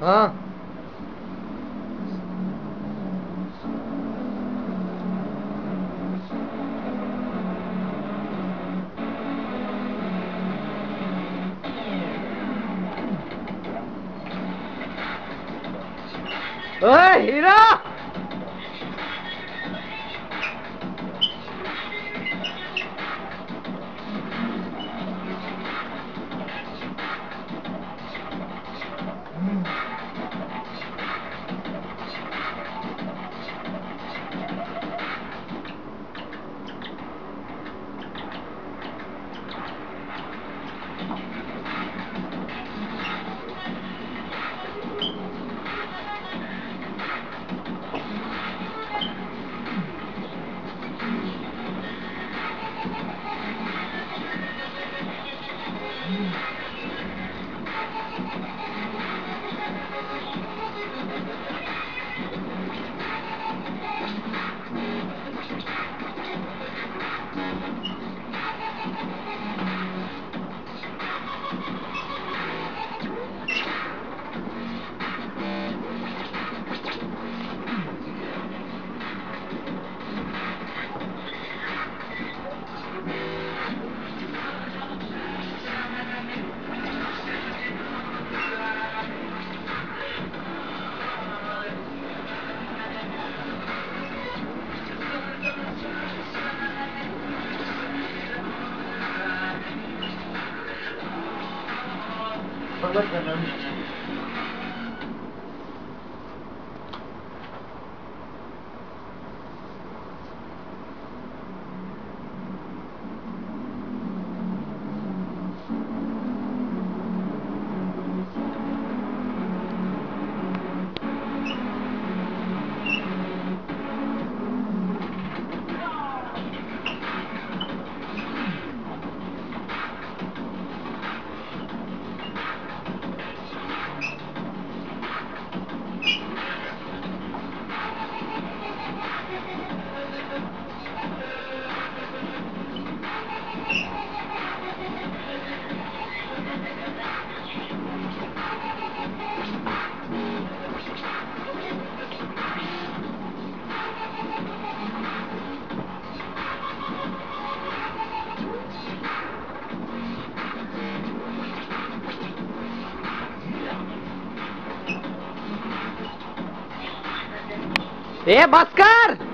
啊，哎，你的。insanlar kazanmış. A भास्कर!